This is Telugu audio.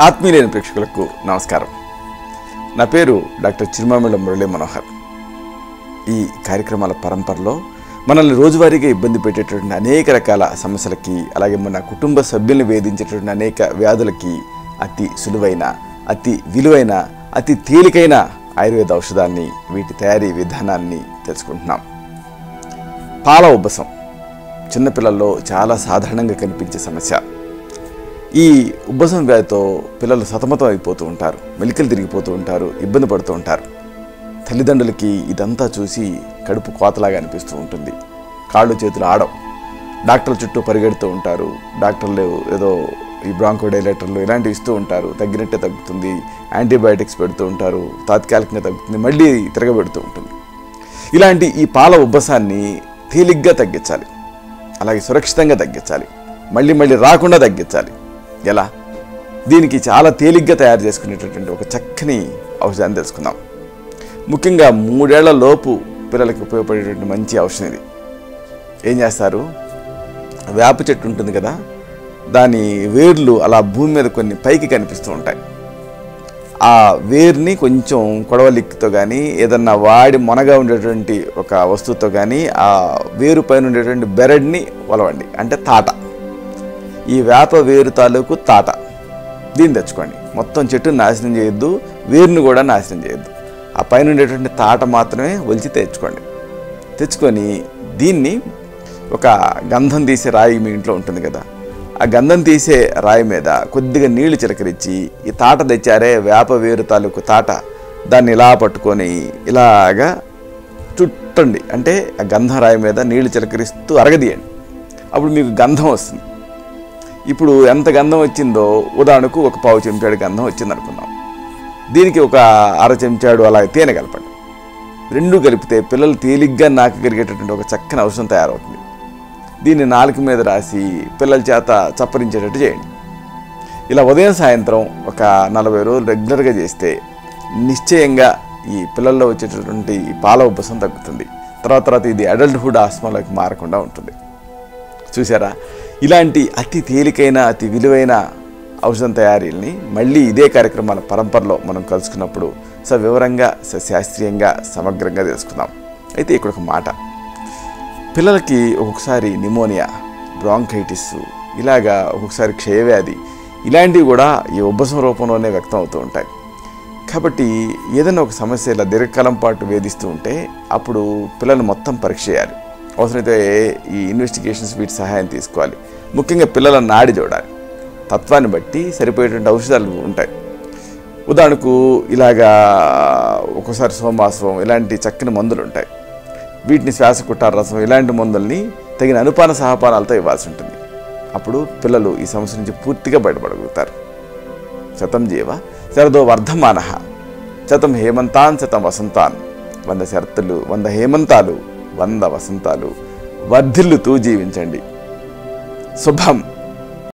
ఆత్మీయులైన ప్రేక్షకులకు నమస్కారం. నా పేరు డాక్టర్ చిరుమామిళ్ళ మురళీ మనోహర్. ఈ కార్యక్రమాల పరంపరలో మనల్ని రోజువారీగా ఇబ్బంది పెట్టేటటువంటి అనేక రకాల సమస్యలకి అలాగే మన కుటుంబ సభ్యుల్ని వేధించేటటువంటి అనేక వ్యాధులకి అతి సులువైన అతి విలువైన అతి తేలికైన ఆయుర్వేద ఔషధాన్ని వీటి తయారీ విధానాన్ని తెలుసుకుంటున్నాం. పాల ఉబ్బసం చిన్నపిల్లల్లో చాలా సాధారణంగా కనిపించే సమస్య. ఈ ఉబ్బసం వ్యాధితో పిల్లలు సతమతం అయిపోతూ ఉంటారు మెలికలు తిరిగిపోతూ ఉంటారు ఇబ్బంది పడుతూ ఉంటారు. తల్లిదండ్రులకి ఇదంతా చూసి కడుపు కోతలాగా అనిపిస్తూ ఉంటుంది. కాళ్ళు చేతులు ఆడవు డాక్టర్ల చుట్టూ పరిగెడుతూ ఉంటారు. డాక్టర్లు ఏదో ఈ బ్రాంకోడైలేటర్లు ఇలాంటివి ఇస్తూ ఉంటారు. తగ్గినట్టే తగ్గుతుంది. యాంటీబయాటిక్స్ పెడుతూ ఉంటారు. తాత్కాలికంగా తగ్గుతుంది. మళ్ళీ తిరగబెడుతూ ఉంటుంది. ఇలాంటి ఈ పాల ఉబ్బసాన్ని తేలిగ్గా తగ్గించాలి. అలాగే సురక్షితంగా తగ్గించాలి. మళ్ళీ మళ్ళీ రాకుండా తగ్గించాలి. ఎలా? దీనికి చాలా తేలిగ్గా తయారు చేసుకునేటటువంటి ఒక చక్కని ఔషధాన్ని తెలుసుకుందాం. ముఖ్యంగా మూడేళ్ళ లోపు పిల్లలకి ఉపయోగపడేటువంటి మంచి ఔషధం ఇది. ఏం చేస్తారు? వేప చెట్టు ఉంటుంది కదా దాని వేర్లు అలా భూమి మీద కొన్ని పైకి కనిపిస్తూ ఉంటాయి. ఆ వేర్ని కొంచెం కొడవలిక్కితో కానీ ఏదన్నా వాడి మొనగా ఉండేటువంటి ఒక వస్తువుతో కానీ ఆ వేరు పైన ఉండేటువంటి బెరడ్ని వలవండి. అంటే తాట. ఈ వేప వేరు తాలూకు తాట దీన్ని తెచ్చుకోండి. మొత్తం చెట్టు నాశనం చేయొద్దు వేరుని కూడా నాశనం చేయొద్దు. ఆ పైన ఉండేటువంటి తాట మాత్రమే ఒలిచి తెచ్చుకోండి. తెచ్చుకొని దీన్ని ఒక గంధం తీసే రాయి మీ ఇంట్లో ఉంటుంది కదా ఆ గంధం తీసే రాయి మీద కొద్దిగా నీళ్ళు చిలకరించి ఈ తాట తెచ్చారే వేప వేరు తాలూకు తాట దాన్ని ఇలా పట్టుకొని ఇలాగా చుట్టండి. అంటే ఆ గంధం రాయి మీద నీళ్ళు చిలకరిస్తూ అరగదీయండి. అప్పుడు మీకు గంధం వస్తుంది. ఇప్పుడు ఎంత గంధం వచ్చిందో ఉదాహరణకు ఒక పావు చెంచాడు గంధం వచ్చింది అనుకుందాం. దీనికి ఒక అర చెంచాడు అలా తేనె కలపండి. రెండు కలిపితే పిల్లలు తేలిగ్గా నాకగలిగేటటువంటి ఒక చక్కని ఔషధం తయారవుతుంది. దీన్ని నాలుక మీద రాసి పిల్లల చేత చప్పరించేటట్టు చేయండి. ఇలా ఉదయం సాయంత్రం ఒక నలభై రోజులు రెగ్యులర్గా చేస్తే నిశ్చయంగా ఈ పిల్లల్లో వచ్చేటటువంటి పాల ఉబ్బసం తగ్గుతుంది. తర్వాత తర్వాత ఇది అడల్ట్హుడ్ ఆస్మాలోకి మారకుండా ఉంటుంది. చూసారా? ఇలాంటి అతి తేలికైన అతి విలువైన ఔషధం తయారీల్ని మళ్ళీ ఇదే కార్యక్రమాల పరంపరలో మనం కలుసుకున్నప్పుడు సవివరంగా శాస్త్రీయంగా సమగ్రంగా తెలుసుకుందాం. అయితే ఇక్కడ ఒక మాట. పిల్లలకి ఒక్కొక్కసారి నిమోనియా బ్రాంకైటిస్ ఇలాగా ఒక్కొక్కసారి క్షయవ్యాధి ఇలాంటివి కూడా ఈ ఉబ్బసం రూపంలోనే వ్యక్తం అవుతూ ఉంటాయి. కాబట్టి ఏదైనా ఒక సమస్య ఇలా దీర్ఘకాలం పాటు వేధిస్తూ ఉంటే అప్పుడు పిల్లలు మొత్తం పరీక్ష చేయాలి. అవసరమైతే ఈ ఇన్వెస్టిగేషన్స్ వీటి సహాయం తీసుకోవాలి. ముఖ్యంగా పిల్లల నాడి చూడాలి తత్వాన్ని బట్టి సరిపోయేటువంటి ఔషధాలు ఉంటాయి. ఉదాహరణకు ఇలాగా ఒక్కోసారి సోమాశ్వం ఇలాంటి చక్కని మందులు ఉంటాయి. వీటిని శ్వాసకుట్టార రసం ఇలాంటి మందుల్ని తగిన అనుపాన సహపానాలతో ఇవ్వాల్సి ఉంటుంది. అప్పుడు పిల్లలు ఈ సమస్య నుంచి పూర్తిగా బయటపడగలుగుతారు. శతం జీవ శరదో వర్ధమాన. శతం హేమంతాన్ శతం వసంతాన్. వంద శరత్తులు వంద హేమంతాలు. వంద వసంతాలు వర్ధిల్లుతూ జీవించండి. శుభం.